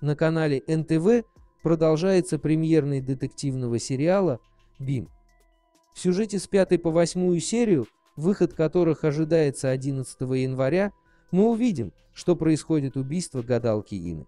на канале НТВ продолжается премьерный детективного сериала «Бим». В сюжете с 5 по 8 серию, выход которых ожидается 11 января, мы увидим, что происходит убийство гадалки Ины.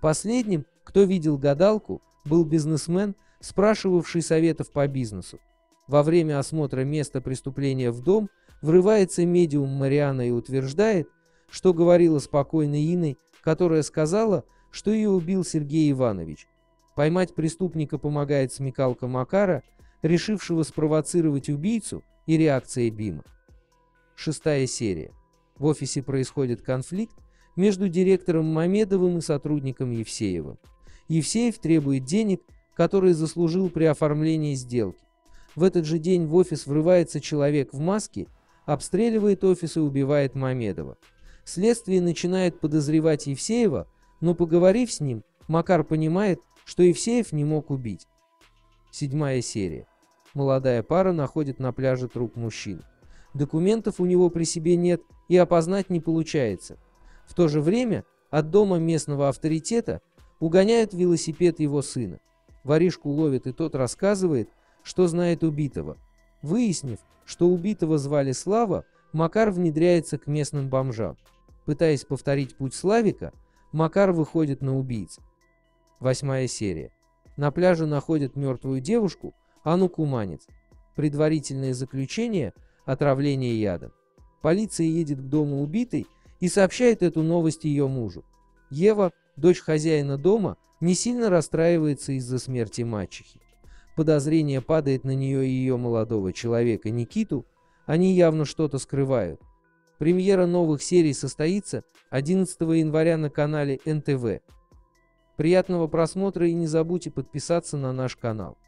Последним, кто видел гадалку, был бизнесмен, спрашивавший советов по бизнесу. Во время осмотра места преступления в дом врывается медиум Мариана и утверждает, что говорила спокойно Иной, которая сказала, что ее убил Сергей Иванович. Поймать преступника помогает смекалка Макара, решившего спровоцировать убийцу и реакция Бима. Шестая серия. В офисе происходит конфликт между директором Мамедовым и сотрудником Евсеевым. Евсеев требует денег, которые заслужил при оформлении сделки. В этот же день в офис врывается человек в маске, обстреливает офис и убивает Мамедова. Следствие начинает подозревать Евсеева, но поговорив с ним, Макар понимает, что Евсеев не мог убить. Седьмая серия. Молодая пара находит на пляже труп мужчины. Документов у него при себе нет и опознать не получается. В то же время от дома местного авторитета угоняют велосипед его сына. Воришку ловит и тот рассказывает, что знает убитого. Выяснив, что убитого звали Слава, Макар внедряется к местным бомжам. Пытаясь повторить путь Славика, Макар выходит на убийц. Восьмая серия. На пляже находят мертвую девушку, Ану Куманец. Предварительное заключение – отравление ядом. Полиция едет к дому убитой и сообщает эту новость ее мужу. Ева, дочь хозяина дома, не сильно расстраивается из-за смерти мачехи. Подозрение падает на нее и ее молодого человека Никиту, они явно что-то скрывают. Премьера новых серий состоится 11 января на канале НТВ. Приятного просмотра и не забудьте подписаться на наш канал.